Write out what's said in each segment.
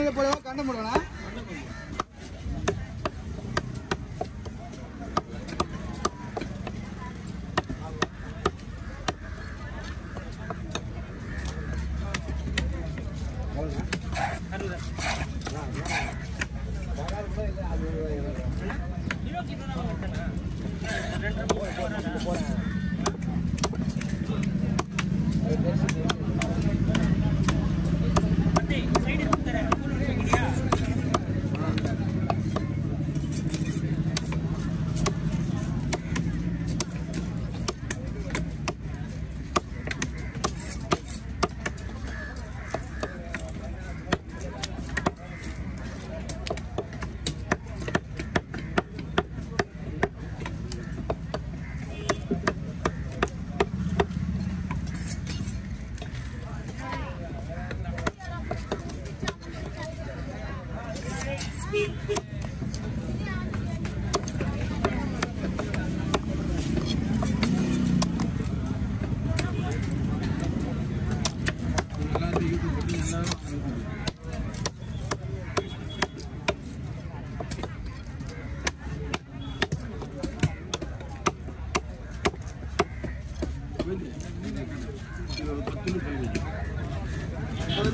வரைக்கும் மேலே போடவா? கண்டம்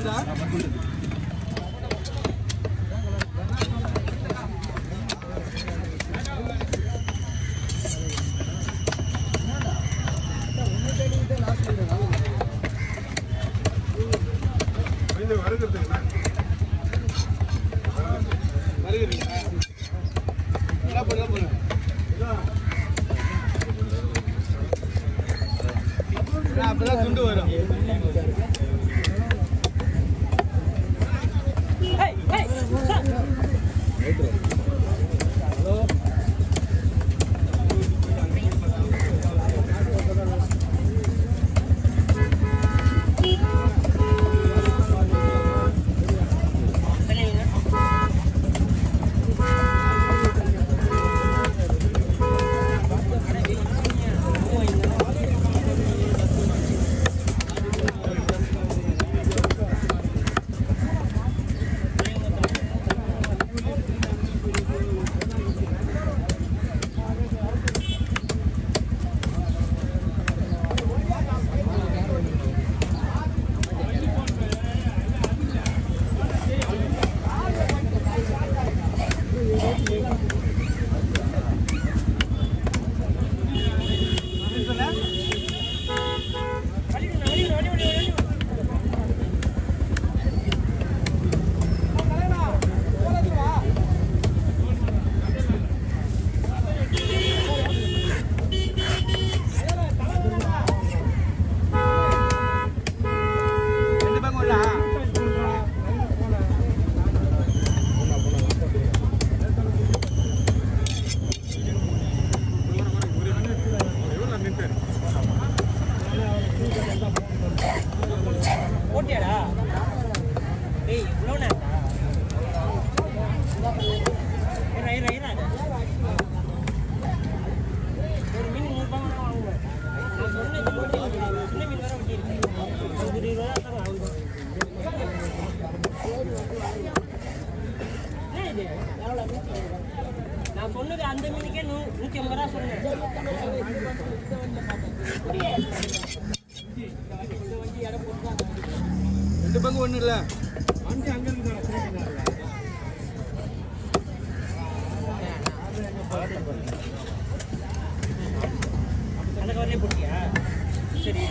போடுவானா அப்பதான் துண்டு வரும். நான் சொன்னது அந்த மீனுக்கே நூ நூற்றி ஐம்பது ரூபா சொன்னேன் ரெண்டு பங்கு ஒண்ணு இல்லை அந்த கவர்லேயே போட்டியா சரி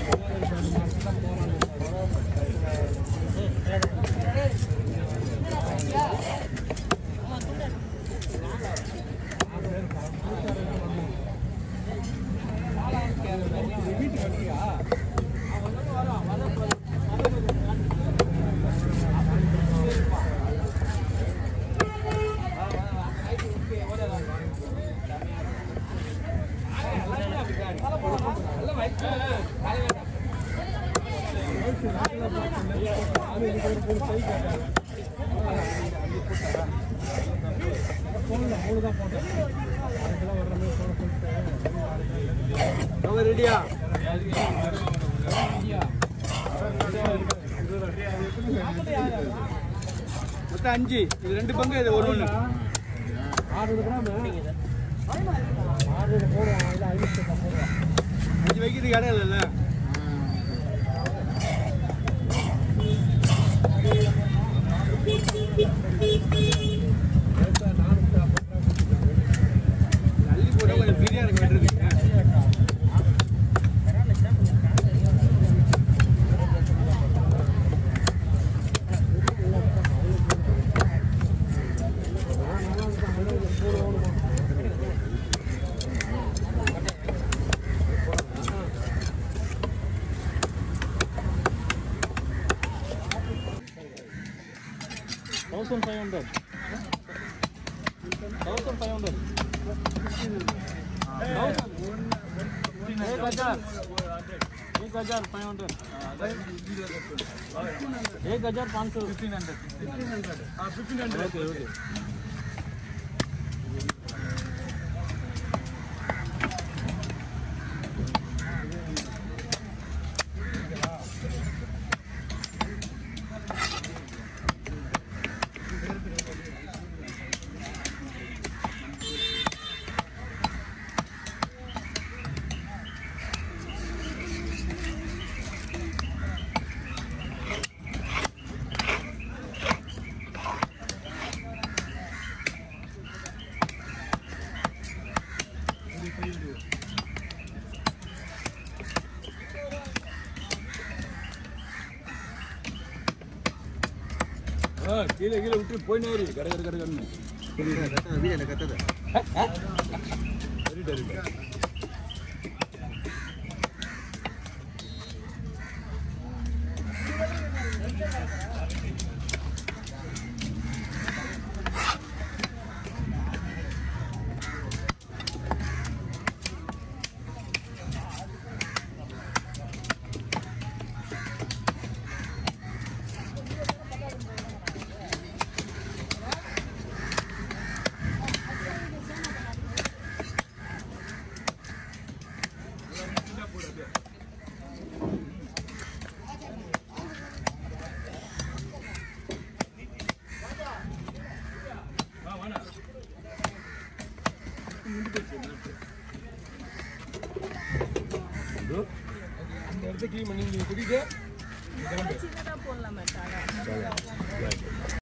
ம், அவர் ரெடியா மொத்தம் அஞ்சு. இது ரெண்டு பங்கு இது ஒரு ஒன்று அஞ்சு வைக்கிறதுக்கு இடம் இல்லைல்ல. 1500. 1500. 1000. 1000. एक हज़ार फाइव हंड्रेड एक हज़ार पाँच सौ fifteen hundred fifteen hundred fifteen hundred okay okay கீழே கீழே விட்டு போயினே இரு கடை கடை கடை கடை. இடத்த கிளீன் பண்ணி நீங்க குடிக்க சின்னதாக போடலாம்